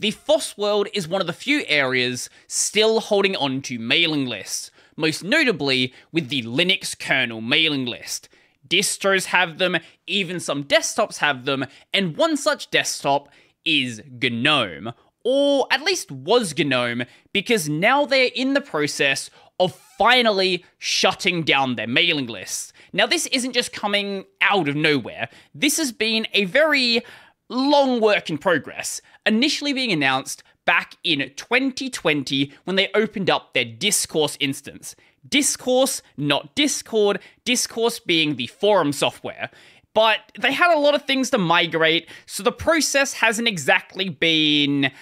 the FOSS world is one of the few areas still holding on to mailing lists, most notably with the Linux kernel mailing list. Distros have them, even some desktops have them, and one such desktop is GNOME, or at least was GNOME, because now they're in the process of finally shutting down their mailing lists. Now, this isn't just coming out of nowhere, this has been a very long work in progress, initially being announced back in 2020 when they opened up their Discourse instance. Discourse, not Discord, Discourse being the forum software. But they had a lot of things to migrate, so the process hasn't exactly been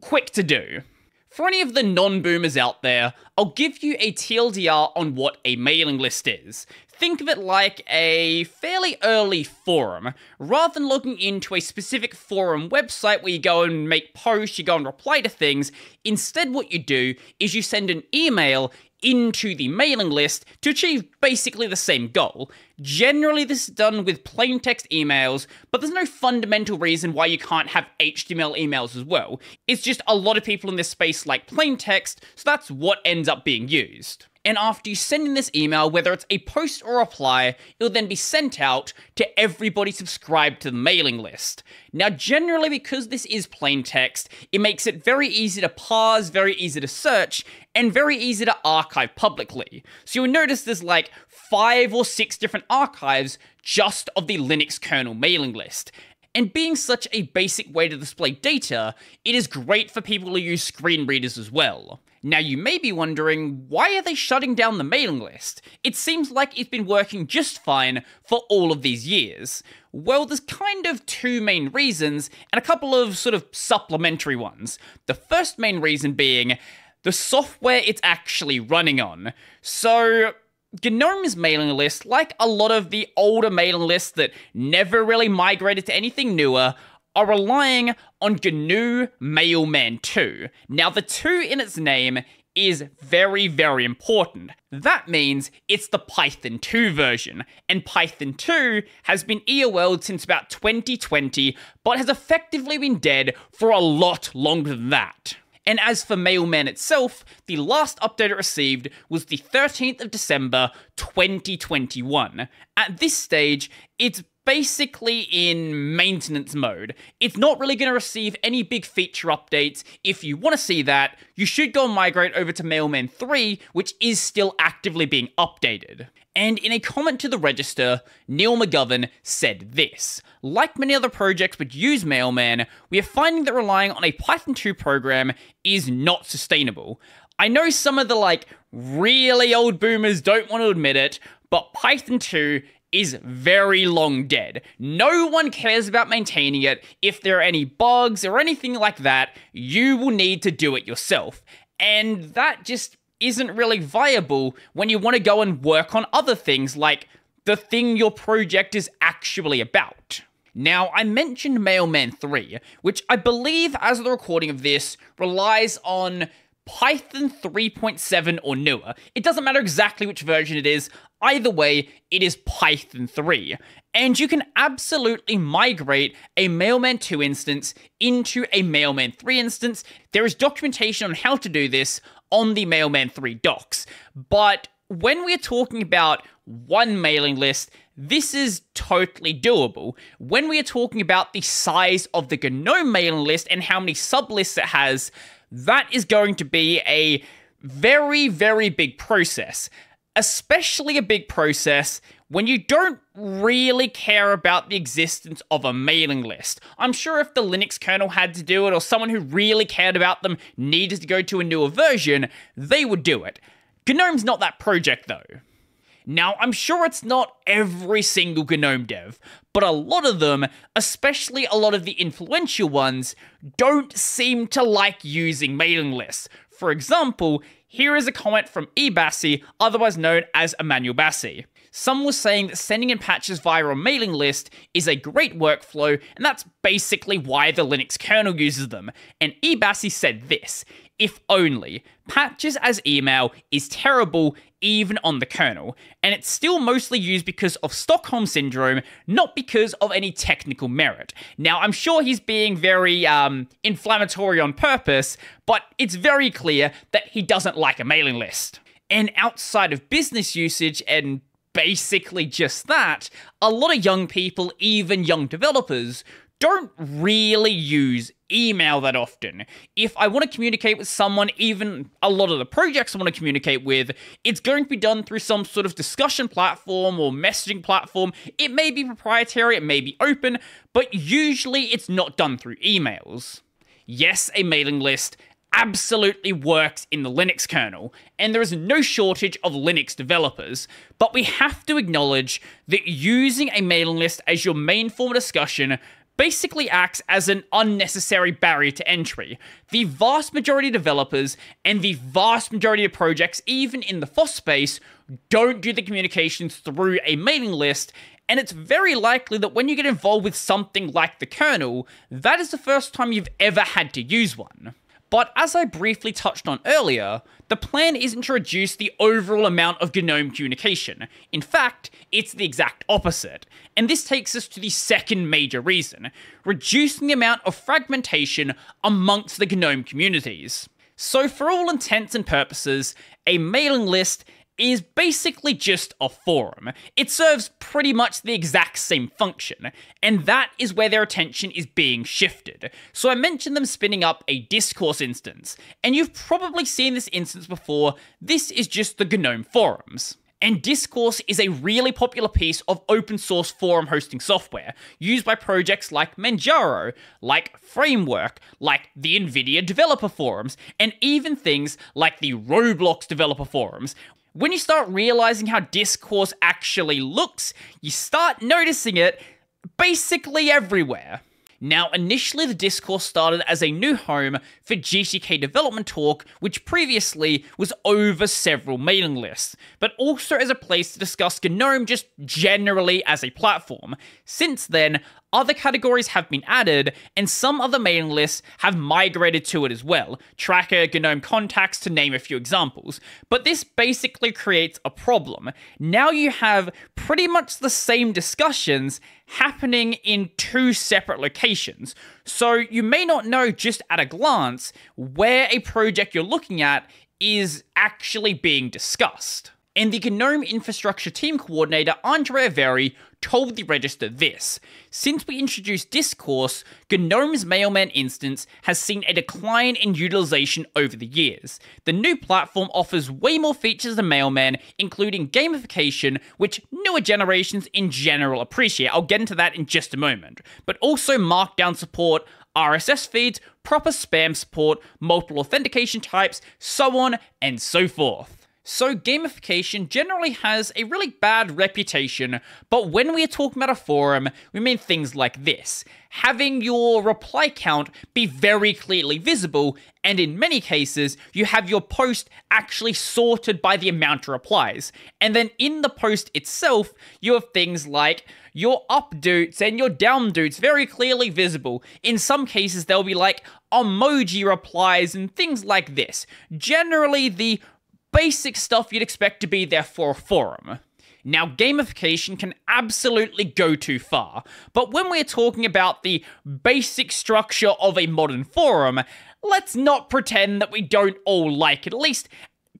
quick to do. For any of the non boomers out there, I'll give you a TLDR on what a mailing list is. Think of it like a fairly early forum. Rather than logging into a specific forum website where you go and make posts, you go and reply to things, instead, what you do is you send an email into the mailing list to achieve basically the same goal. Generally, this is done with plain text emails, but there's no fundamental reason why you can't have HTML emails as well. It's just a lot of people in this space like plain text, so that's what ends up being used. And after you send in this email, whether it's a post or reply, it will then be sent out to everybody subscribed to the mailing list. Now, generally, because this is plain text, it makes it very easy to parse, very easy to search, and very easy to archive publicly. So you'll notice there's like five or six different archives just of the Linux kernel mailing list. And being such a basic way to display data, it is great for people who use screen readers as well. Now you may be wondering, why are they shutting down the mailing list? It seems like it's been working just fine for all of these years. Well, there's kind of two main reasons, and a couple of sort of supplementary ones. The first main reason being the software it's actually running on. So, GNOME's mailing list, like a lot of the older mailing lists that never really migrated to anything newer, are relying on GNU Mailman 2. Now, the 2 in its name is very, very important. That means it's the Python 2 version, and Python 2 has been EOL'd since about 2020, but has effectively been dead for a lot longer than that. And as for Mailman itself, the last update it received was the 13th of December 2021. At this stage, it's basically in maintenance mode. It's not really going to receive any big feature updates. If you want to see that, you should go migrate over to Mailman 3, which is still actively being updated. And in a comment to the register, Neil McGovern said this Like many other projects which use Mailman, we are finding that relying on a Python 2 program is not sustainable. I know some of the like really old boomers don't want to admit it, but Python 2 is very long dead. No one cares about maintaining it. If there are any bugs or anything like that, you will need to do it yourself. And that just isn't really viable when you want to go and work on other things like the thing your project is actually about. Now, I mentioned Mailman 3, which I believe, as the recording of this, relies on Python 3.7 or newer. It doesn't matter exactly which version it is, either way, it is Python 3. And you can absolutely migrate a Mailman 2 instance into a Mailman 3 instance. There is documentation on how to do this on the Mailman 3 docs. But when we're talking about one mailing list, this is totally doable. When we are talking about the size of the GNOME mailing list and how many sublists it has, that is going to be a very, very big process. Especially a big process when you don't really care about the existence of a mailing list. I'm sure if the Linux kernel had to do it, or someone who really cared about them needed to go to a newer version, they would do it. GNOME's not that project though. Now, I'm sure it's not every single GNOME dev, but a lot of them, especially a lot of the influential ones, don't seem to like using mailing lists. For example, here is a comment from eBassi, otherwise known as Emmanuel Bassi. Some were saying that sending in patches via a mailing list is a great workflow, and that's basically why the Linux kernel uses them. And eBassi said this if only. Patches as email is terrible even on the kernel, and it's still mostly used because of Stockholm Syndrome, not because of any technical merit. Now, I'm sure he's being very um, inflammatory on purpose, but it's very clear that he doesn't like a mailing list. And outside of business usage and basically just that, a lot of young people, even young developers, don't really use email that often. If I want to communicate with someone, even a lot of the projects I want to communicate with, it's going to be done through some sort of discussion platform or messaging platform. It may be proprietary, it may be open, but usually it's not done through emails. Yes, a mailing list absolutely works in the Linux kernel, and there is no shortage of Linux developers, but we have to acknowledge that using a mailing list as your main form of discussion basically acts as an unnecessary barrier to entry. The vast majority of developers and the vast majority of projects, even in the FOSS space, don't do the communications through a mailing list, and it's very likely that when you get involved with something like the kernel, that is the first time you've ever had to use one. But as I briefly touched on earlier, the plan isn't to reduce the overall amount of GNOME communication. In fact, it's the exact opposite. And this takes us to the second major reason reducing the amount of fragmentation amongst the GNOME communities. So, for all intents and purposes, a mailing list is basically just a forum. It serves pretty much the exact same function, and that is where their attention is being shifted. So I mentioned them spinning up a discourse instance, and you've probably seen this instance before. This is just the GNOME forums. And Discourse is a really popular piece of open source forum hosting software used by projects like Manjaro, like Framework, like the NVIDIA developer forums, and even things like the Roblox developer forums, when you start realizing how discourse actually looks, you start noticing it basically everywhere. Now, initially, the Discourse started as a new home for GTK Development Talk, which previously was over several mailing lists, but also as a place to discuss GNOME just generally as a platform. Since then, other categories have been added, and some other mailing lists have migrated to it as well. Tracker, GNOME Contacts, to name a few examples. But this basically creates a problem. Now you have pretty much the same discussions happening in two separate locations. So you may not know just at a glance where a project you're looking at is actually being discussed. And the GNOME infrastructure team coordinator, Andrea Veri, told the register this. Since we introduced Discourse, GNOME's Mailman instance has seen a decline in utilization over the years. The new platform offers way more features than Mailman, including gamification, which newer generations in general appreciate. I'll get into that in just a moment. But also Markdown support, RSS feeds, proper spam support, multiple authentication types, so on and so forth. So, gamification generally has a really bad reputation, but when we are talking about a forum, we mean things like this having your reply count be very clearly visible, and in many cases, you have your post actually sorted by the amount of replies. And then in the post itself, you have things like your updates and your downdates very clearly visible. In some cases, they'll be like emoji replies and things like this. Generally, the basic stuff you'd expect to be there for a forum. Now, gamification can absolutely go too far, but when we're talking about the basic structure of a modern forum, let's not pretend that we don't all like it, at least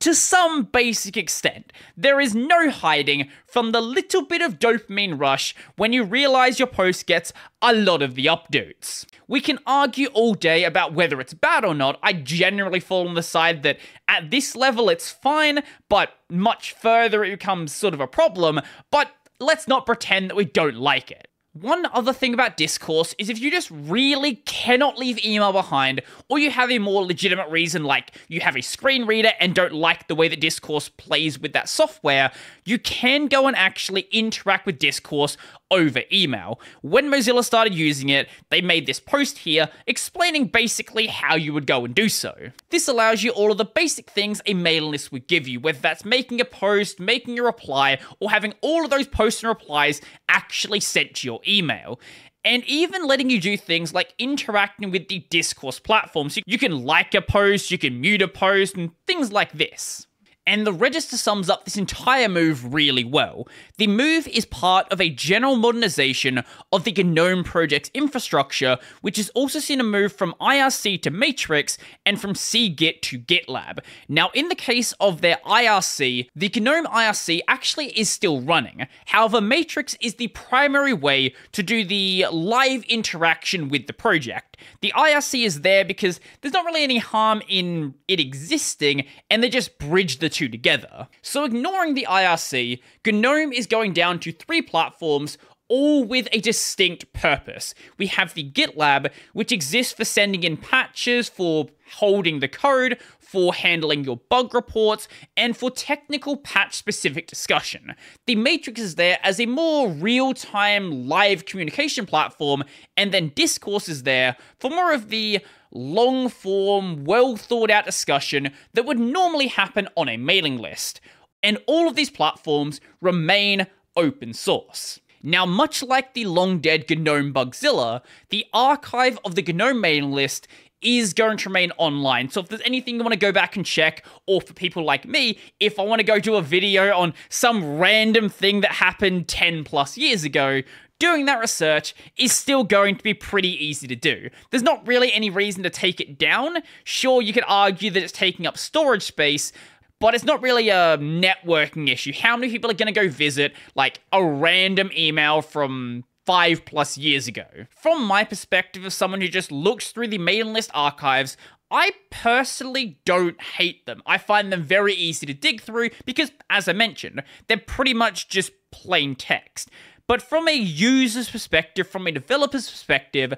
to some basic extent. There is no hiding from the little bit of dopamine rush when you realize your post gets a lot of the updates. We can argue all day about whether it's bad or not. I generally fall on the side that at this level it's fine, but much further it becomes sort of a problem. But let's not pretend that we don't like it. One other thing about Discourse is if you just really cannot leave email behind, or you have a more legitimate reason like you have a screen reader and don't like the way that Discourse plays with that software, you can go and actually interact with Discourse over email. When Mozilla started using it, they made this post here explaining basically how you would go and do so. This allows you all of the basic things a mailing list would give you, whether that's making a post, making a reply, or having all of those posts and replies actually sent to your email. and even letting you do things like interacting with the discourse platform. So you can like a post, you can mute a post, and things like this. And the register sums up this entire move really well. The move is part of a general modernization of the GNOME project's infrastructure, which has also seen a move from IRC to Matrix and from cgit to GitLab. Now, in the case of their IRC, the GNOME IRC actually is still running. However, Matrix is the primary way to do the live interaction with the project. The IRC is there because there's not really any harm in it existing, and they just bridge the two together. So ignoring the IRC, GNOME is going down to three platforms all with a distinct purpose. We have the GitLab, which exists for sending in patches, for holding the code, for handling your bug reports, and for technical patch specific discussion. The Matrix is there as a more real time live communication platform, and then Discourse is there for more of the long form, well thought out discussion that would normally happen on a mailing list. And all of these platforms remain open source. Now, much like the long dead GNOME Bugzilla, the archive of the GNOME mailing list is going to remain online. So if there's anything you want to go back and check, or for people like me, if I want to go do a video on some random thing that happened 10 plus years ago, doing that research is still going to be pretty easy to do. There's not really any reason to take it down. Sure, you could argue that it's taking up storage space, but it's not really a networking issue. How many people are going to go visit like a random email from five plus years ago? From my perspective, of someone who just looks through the mailing list archives, I personally don't hate them. I find them very easy to dig through because, as I mentioned, they're pretty much just plain text. But from a user's perspective, from a developer's perspective,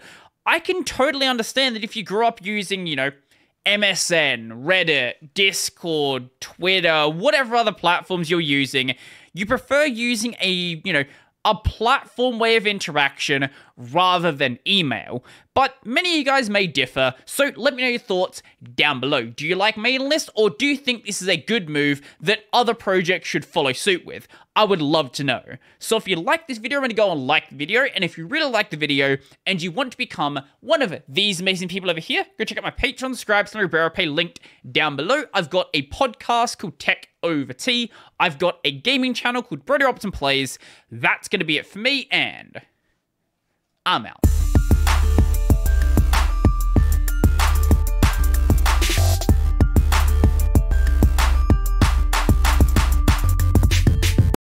I can totally understand that if you grew up using, you know, MSN, Reddit, Discord, Twitter, whatever other platforms you're using, you prefer using a, you know, a platform way of interaction rather than email. But many of you guys may differ, so let me know your thoughts down below. Do you like mailing lists, or do you think this is a good move that other projects should follow suit with? I would love to know. So if you like this video, I'm going to go and like the video, and if you really like the video and you want to become one of these amazing people over here, go check out my Patreon, subscribe, Liberapay linked down below. I've got a podcast called Tech Over Tea. I've got a gaming channel called Brodie Robertson Plays. That's going to be it for me, and I'm out.